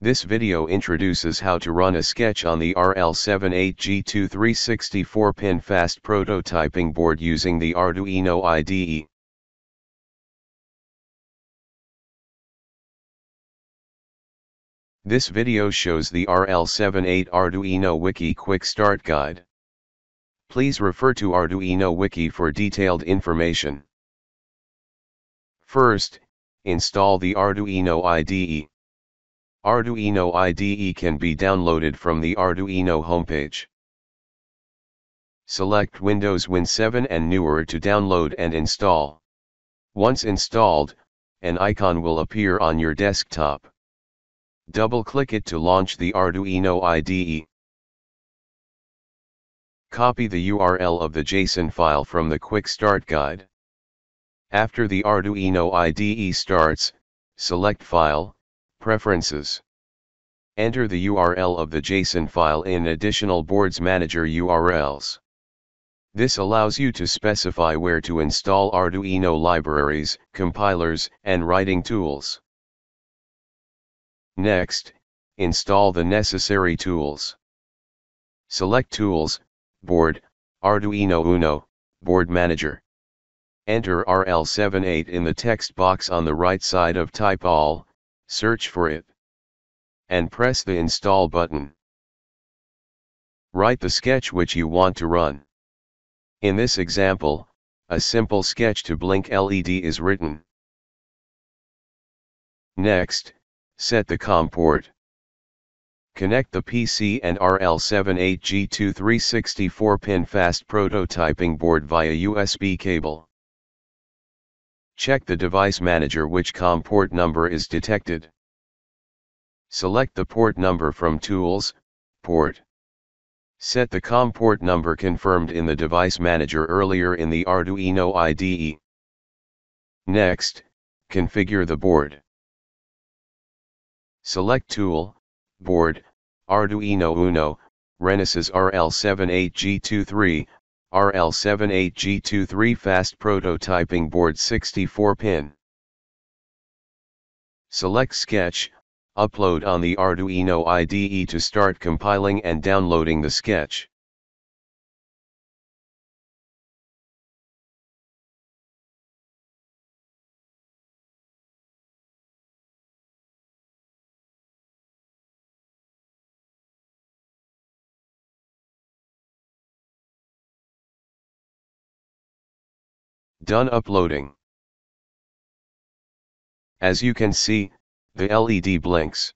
This video introduces how to run a sketch on the RL78G23 64-pin fast prototyping board using the Arduino IDE. This video shows the RL78 Arduino Wiki Quick Start Guide. Please refer to Arduino Wiki for detailed information. First, install the Arduino IDE. Arduino IDE can be downloaded from the Arduino homepage. Select Windows Win 7 and newer to download and install. Once installed, an icon will appear on your desktop. Double-click it to launch the Arduino IDE. Copy the URL of the JSON file from the Quick Start Guide. After the Arduino IDE starts, select File, Preferences. Enter the URL of the JSON file in Additional Boards Manager URLs. This allows you to specify where to install Arduino libraries, compilers, and writing tools. Next, install the necessary tools. Select Tools, Board, Arduino Uno, Board Manager. Enter RL78 in the text box on the right side of Type All, search for it. And press the Install button. Write the sketch which you want to run. In this example, a simple sketch to blink LED is written. Next, set the COM port. Connect the PC and RL78G23 64-pin fast prototyping board via USB cable. Check the device manager which COM port number is detected. Select the port number from Tools, Port. Set the COM port number confirmed in the device manager earlier in the Arduino IDE. Next, configure the board. Select Tool, Board, Arduino Uno, Renesas RL78G23, RL78G23 Fast Prototyping Board 64-pin. Select Sketch, upload on the Arduino IDE to start compiling and downloading the sketch. Done uploading. As you can see, the LED blinks.